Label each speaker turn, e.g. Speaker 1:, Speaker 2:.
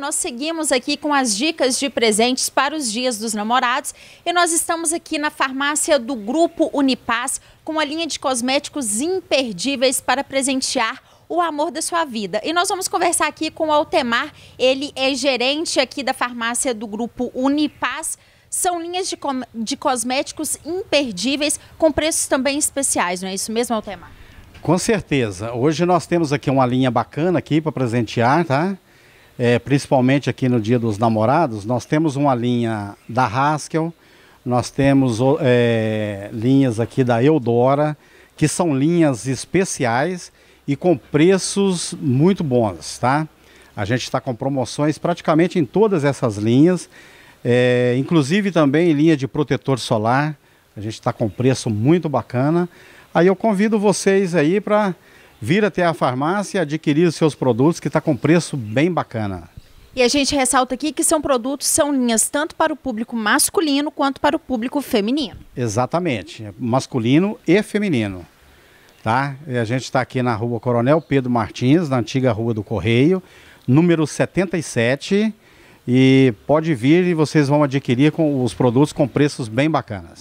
Speaker 1: Nós seguimos aqui com as dicas de presentes para os dias dos namorados e nós estamos aqui na farmácia do Grupo Unipaz com uma linha de cosméticos imperdíveis para presentear o amor da sua vida. E nós vamos conversar aqui com o Altemar, ele é gerente aqui da farmácia do Grupo Unipaz. São linhas de, de cosméticos imperdíveis com preços também especiais, não é isso mesmo, Altemar?
Speaker 2: Com certeza. Hoje nós temos aqui uma linha bacana aqui para presentear, tá? É, principalmente aqui no Dia dos Namorados, nós temos uma linha da Haskell, nós temos é, linhas aqui da Eudora, que são linhas especiais e com preços muito bons, tá? A gente está com promoções praticamente em todas essas linhas, é, inclusive também linha de protetor solar, a gente está com preço muito bacana. Aí eu convido vocês aí para vir até a farmácia e adquirir os seus produtos que está com preço bem bacana.
Speaker 1: E a gente ressalta aqui que são produtos, são linhas tanto para o público masculino quanto para o público feminino.
Speaker 2: Exatamente, masculino e feminino. Tá? E a gente está aqui na rua Coronel Pedro Martins, na antiga Rua do Correio, número 77. E pode vir e vocês vão adquirir com os produtos com preços bem bacanas.